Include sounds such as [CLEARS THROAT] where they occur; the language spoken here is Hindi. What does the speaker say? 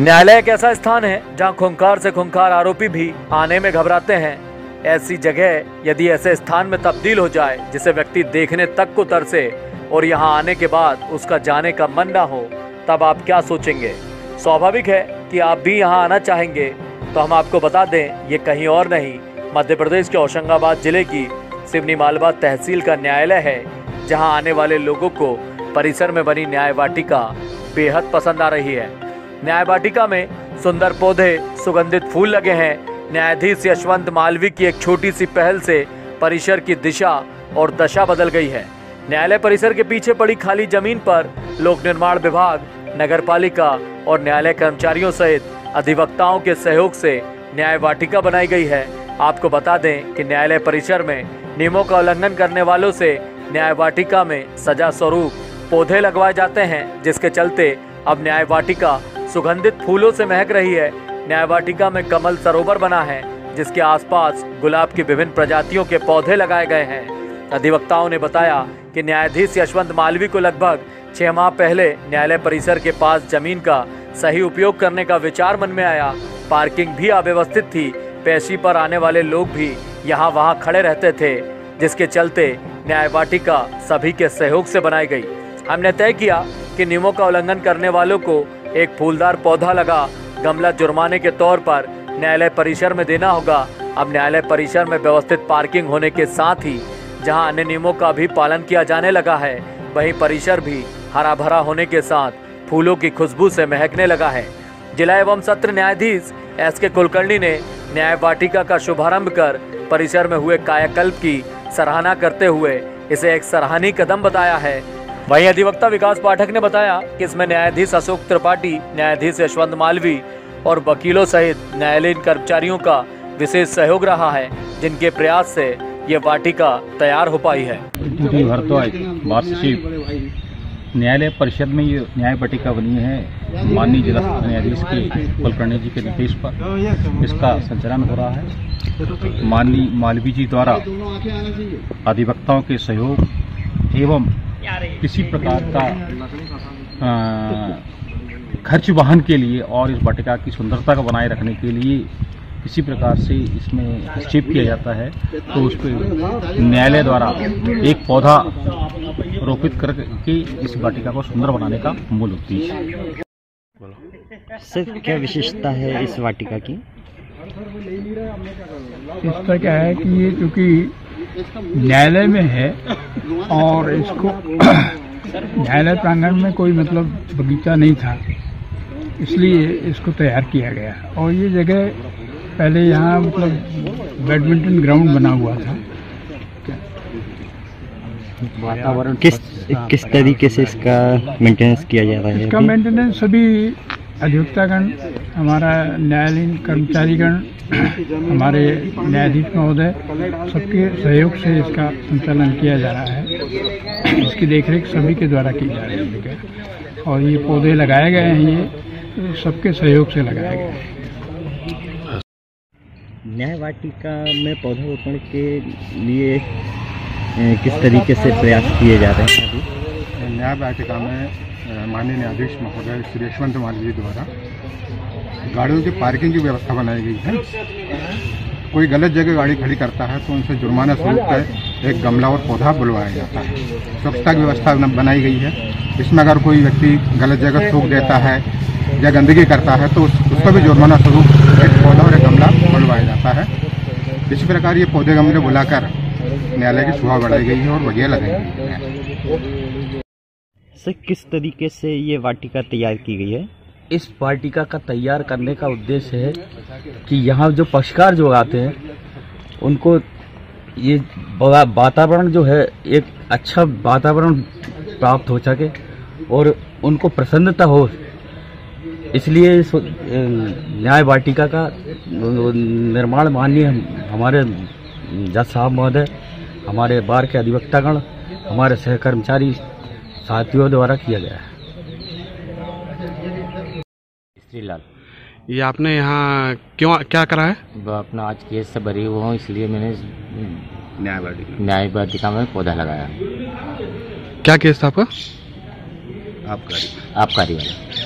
न्यायालय एक ऐसा स्थान है जहाँ खूंखार से खूंखार आरोपी भी आने में घबराते हैं। ऐसी जगह यदि ऐसे स्थान में तब्दील हो जाए, जिसे व्यक्ति देखने तक को तरसे और यहाँ आने के बाद उसका जाने का मन ना हो, तब आप क्या सोचेंगे? स्वाभाविक है कि आप भी यहाँ आना चाहेंगे तो हम आपको बता दें, ये कहीं और नहीं। मध्य प्रदेश के होशंगाबाद ज़िले की सिवनी मालवा तहसील का न्यायालय है, जहाँ आने वाले लोगों को परिसर में बनी न्याय वाटिका बेहद पसंद आ रही है। न्याय वाटिका में सुंदर पौधे, सुगंधित फूल लगे हैं। न्यायाधीश यशवंत मालवी की एक छोटी सी पहल से परिसर की दिशा और दशा बदल गई है। न्यायालय परिसर के पीछे पड़ी खाली ज़मीन पर लोक निर्माण विभाग नगर और न्यायालय कर्मचारियों सहित अधिवक्ताओं के सहयोग से न्याय वाटिका बनाई गई है। आपको बता दें कि न्यायालय परिसर में नियमों का उल्लंघन करने वालों से न्याय वाटिका में सजा स्वरूप पौधे लगवाए जाते हैं, जिसके चलते अब न्याय वाटिका सुगंधित फूलों से महक रही है। न्याय वाटिका में कमल सरोवर बना है, जिसके आसपास गुलाब की विभिन्न प्रजातियों के पौधे लगाए गए हैं। अधिवक्ताओं ने बताया कि न्यायाधीश यशवंत मालवी को लगभग छह माह पहले न्यायालय परिसर के पास ज़मीन का सही उपयोग करने का विचार मन में आया। पार्किंग भी अव्यवस्थित थी। पेशी पर आने वाले लोग भी यहाँ वहाँ खड़े रहते थे, जिसके चलते न्याय वाटिका सभी के सहयोग से बनाई गई। हमने तय किया कि नियमों का उल्लंघन करने वालों को एक फूलदार पौधा लगा। गमला जुर्माने के तौर पर न्यायालय परिसर में देना होगा। अब न्यायालय परिसर में व्यवस्थित पार्किंग होने के साथ ही जहाँ अन्य नियमों का भी पालन किया जाने लगा है, वहीं परिसर भी हरा भरा होने के साथ फूलों की खुशबू से महकने लगा है। जिला एवं सत्र न्यायाधीश एस के कुलकर्णी ने न्याय वाटिका का शुभारंभ कर परिसर में हुए कायाकल्प की सराहना करते हुए इसे एक सराहनीय कदम बताया है। वहीं अधिवक्ता विकास पाठक ने बताया कि इसमें न्यायाधीश अशोक त्रिपाठी, न्यायाधीश यशवंत मालवी और वकीलों सहित न्यायालयीन कर्मचारियों का विशेष सहयोग रहा है, जिनके प्रयास से ये वाटिका तैयार हो पाई है। वार्षिक न्यायालय परिषद में ये न्याय वाटिका बनी है, माननीय जिला न्यायाधीश के कुलकर्णी जी के निर्देश पर। इसका संचालन हो रहा है। माननीय मालवी जी द्वारा अधिवक्ताओं के सहयोग एवं किसी प्रकार का अ, खर्च वाहन के लिए और इस वाटिका की सुंदरता को बनाए रखने के लिए किसी प्रकार से इसमें हस्तक्षेप किया जाता है तो उस पर न्यायालय द्वारा एक पौधा रोपित करके इस वाटिका को सुंदर बनाने का मूल उद्देश्य है। सर क्या विशेषता है इस वाटिका की? इसका क्या है कि ये चूँकि न्यायालय में है और इसको [CLEARS THROAT] न्यायालय प्रांगण में कोई मतलब बगीचा नहीं था। इसलिए इसको तैयार किया गया। और ये जगह पहले यहाँ मतलब बैडमिंटन ग्राउंड बना हुआ था। वातावरण किस किस तरीके से इसका मेंटेनेंस किया जा रहा है इसका? मेंटेनेंस सभी अधिवक्तागण हमारा न्यायालयीन कर्मचारीगण हमारे न्यायाधीश महोदय सबके सहयोग से इसका संचालन किया जा रहा है। इसकी देखरेख सभी के द्वारा की जा रही है और ये पौधे लगाए गए हैं ये सबके सहयोग से लगाए गए हैं। न्याय वाटिका में पौधारोपण के लिए किस तरीके से प्रयास किए जा रहे हैं अभी? न्याय वाटिका में माननीय न्यायाधीश महोदय श्री यशवंत मालवी द्वारा गाड़ियों की पार्किंग की व्यवस्था बनाई गई है। कोई गलत जगह गाड़ी खड़ी करता है तो उनसे जुर्माना स्वरूप का एक गमला और पौधा बुलवाया जाता है। स्वच्छता की व्यवस्था बनाई गई है। इसमें अगर कोई व्यक्ति गलत जगह थूक देता है या गंदगी करता है तो उस, उसको भी जुर्माना स्वरूप एक पौधा और एक गमला बुलवाया जाता है। इसी प्रकार ये पौधे गमले बुलाकर न्यायालय की शोभा बढ़ाई गई है और बढ़िया लगाई गई है। सर किस तरीके से ये वाटिका तैयार की गई है? इस वाटिका का तैयार करने का उद्देश्य है कि यहाँ जो पक्षकार जो आते हैं, उनको ये वातावरण जो है, एक अच्छा वातावरण प्राप्त हो सके और उनको प्रसन्नता हो। इसलिए इस न्याय वाटिका का निर्माण माननीय हमारे जज साहब महोदय, हमारे बार के अधिवक्तागण, हमारे सहकर्मचारी साथियों द्वारा किया गया है। स्त्रीलाल ये आपने यहाँ क्यों क्या करा है? वो अपना आज केस से भरी हुआ हूँ इसलिए मैंने न्यायवादी न्याय वाटिका में पौधा लगाया। क्या केस था आपका? आबकारी वाला